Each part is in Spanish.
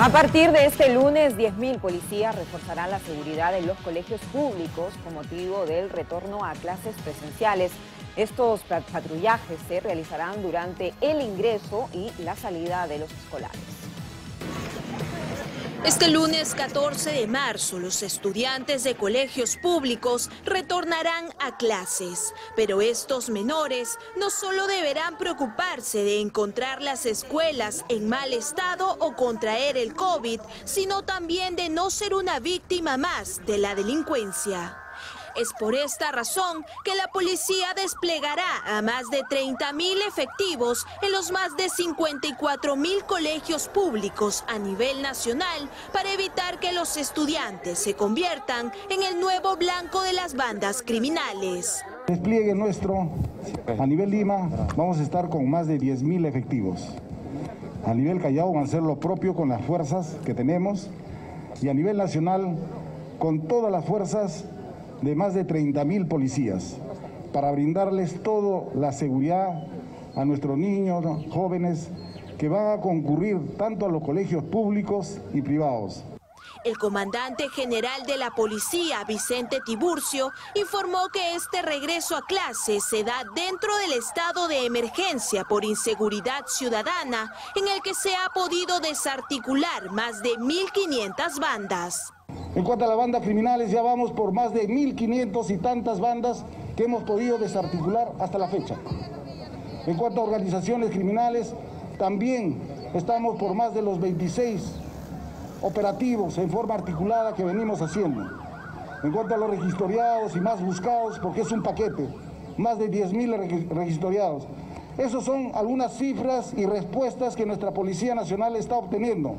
A partir de este lunes, 10.000 policías reforzarán la seguridad en los colegios públicos con motivo del retorno a clases presenciales. Estos patrullajes se realizarán durante el ingreso y la salida de los escolares. Este lunes 14 de marzo, los estudiantes de colegios públicos retornarán a clases, pero estos menores no solo deberán preocuparse de encontrar las escuelas en mal estado o contraer el COVID, sino también de no ser una víctima más de la delincuencia. Es por esta razón que la policía desplegará a más de 30 mil efectivos en los más de 54 mil colegios públicos a nivel nacional para evitar que los estudiantes se conviertan en el nuevo blanco de las bandas criminales. Despliegue nuestro, a nivel Lima, vamos a estar con más de 10 mil efectivos. A nivel Callao vamos a hacer lo propio con las fuerzas que tenemos y a nivel nacional con todas las fuerzas de más de 30 mil policías para brindarles toda la seguridad a nuestros niños, jóvenes que van a concurrir tanto a los colegios públicos y privados. El comandante general de la policía, Vicente Tiburcio, informó que este regreso a clase se da dentro del estado de emergencia por inseguridad ciudadana, en el que se ha podido desarticular más de 1.500 bandas. En cuanto a las bandas criminales, ya vamos por más de 1.500 y tantas bandas que hemos podido desarticular hasta la fecha. En cuanto a organizaciones criminales, también estamos por más de los 26 operativos en forma articulada que venimos haciendo. En cuanto a los registoriados y más buscados, porque es un paquete, más de 10.000 registoriados. Esas son algunas cifras y respuestas que nuestra Policía Nacional está obteniendo.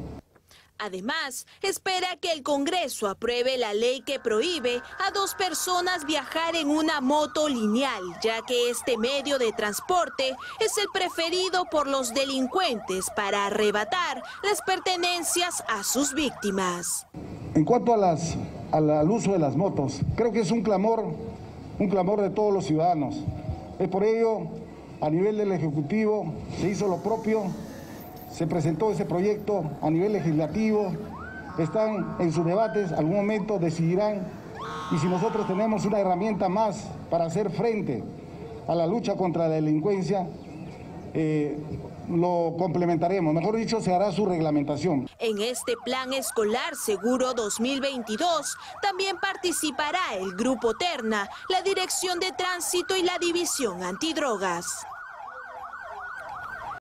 Además, espera que el Congreso apruebe la ley que prohíbe a dos personas viajar en una moto lineal, ya que este medio de transporte es el preferido por los delincuentes para arrebatar las pertenencias a sus víctimas. En cuanto a las, al uso de las motos, creo que es un clamor, un clamor de todos los ciudadanos. Es por ello, a nivel del Ejecutivo, se hizo lo propio se presentó ese proyecto a nivel legislativo, están en sus debates, algún momento decidirán y si nosotros tenemos una herramienta más para hacer frente a la lucha contra la delincuencia, eh, lo complementaremos, mejor dicho, se hará su reglamentación. En este plan escolar seguro 2022 también participará el Grupo Terna, la Dirección de Tránsito y la División Antidrogas.